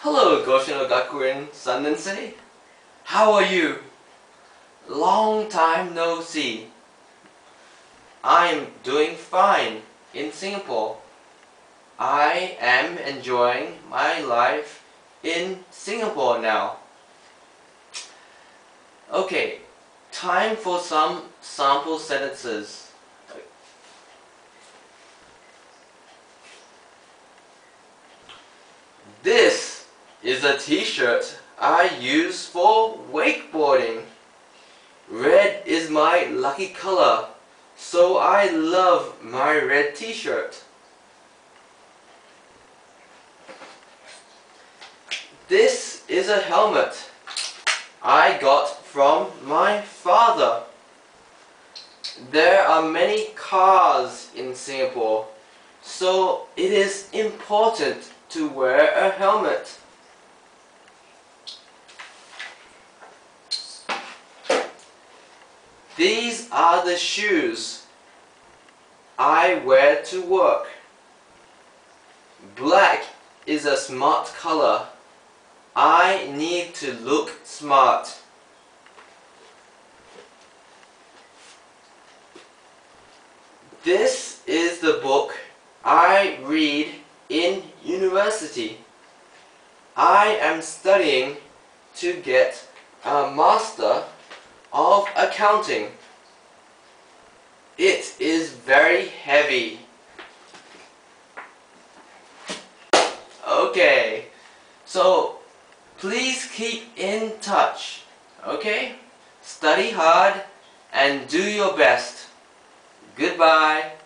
Hello, Goshono Gakuin Sannensei. How are you? Long time no see. I'm doing fine in Singapore. I am enjoying my life in Singapore now. Okay, time for some sample sentences. This is a t-shirt I use for wakeboarding. Red is my lucky color, so I love my red t-shirt. This is a helmet I got from my father. There are many cars in Singapore, so it is important to wear a helmet. These are the shoes I wear to work. Black is a smart color. I need to look smart. This is the book I read in university. I am studying to get a master of accounting. It is very heavy. Okay, so please keep in touch. Okay? Study hard and do your best. Goodbye.